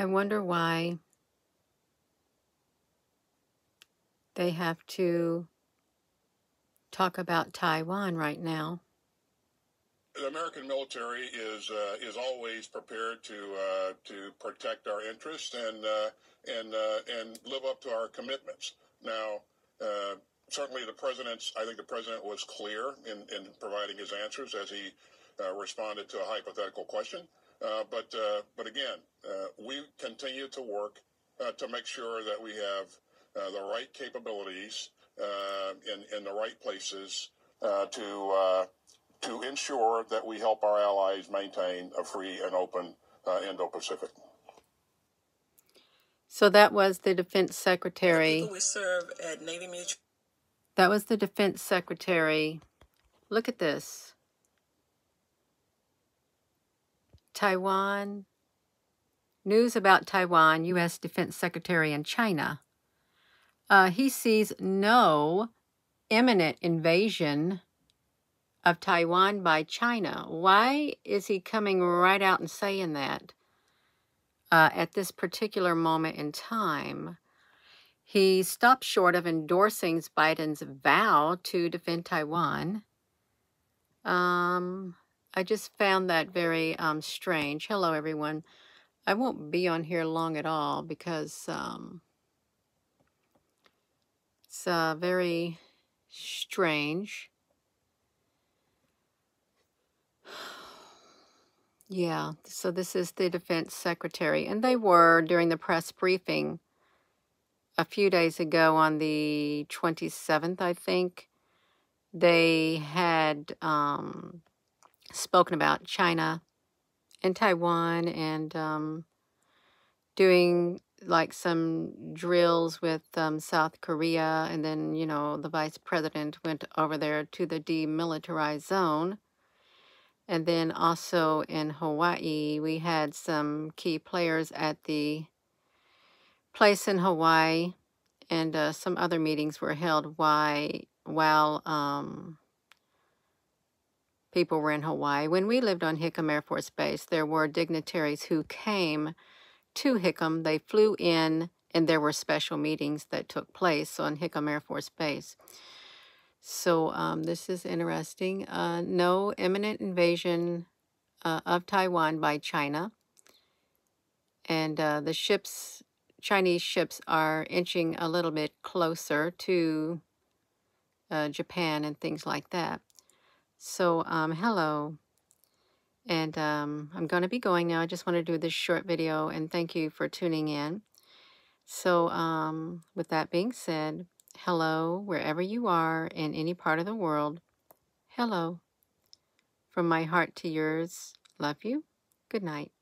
I wonder why they have to talk about Taiwan right now. The American military is uh, is always prepared to uh, to protect our interests and uh, and uh, and live up to our commitments. Now, uh, certainly, the president's. I think the president was clear in, in providing his answers as he uh, responded to a hypothetical question. Uh, but uh, but again, uh, we continue to work to make sure that we have the right capabilities in in the right places to to ensure that we help our allies maintain a free and open uh, Indo-Pacific. So that was the defense secretary. We serve at Navy Mutual. That was the defense secretary. Look at this. Taiwan. News about Taiwan, U.S. Defense Secretary in China. Uh, he sees no imminent invasion of Taiwan by China. Why is he coming right out and saying that uh, at this particular moment in time? He stopped short of endorsing Biden's vow to defend Taiwan. Um, I just found that very um, strange. Hello, everyone. I won't be on here long at all because um, it's uh, very strange. Yeah, so this is the defense secretary, and they were during the press briefing a few days ago on the 27th, I think. They had um, spoken about China and Taiwan and um, doing like some drills with um, South Korea, and then, you know, the vice president went over there to the demilitarized zone. And then also in Hawaii, we had some key players at the place in Hawaii, and uh, some other meetings were held why, while um, people were in Hawaii. When we lived on Hickam Air Force Base, there were dignitaries who came to Hickam. They flew in, and there were special meetings that took place on Hickam Air Force Base. So um, this is interesting. Uh, no imminent invasion uh, of Taiwan by China. And uh, the ships, Chinese ships, are inching a little bit closer to uh, Japan and things like that. So, um, hello. And um, I'm going to be going now. I just want to do this short video and thank you for tuning in. So, um, with that being said, hello, wherever you are in any part of the world. Hello. From my heart to yours, love you. Good night.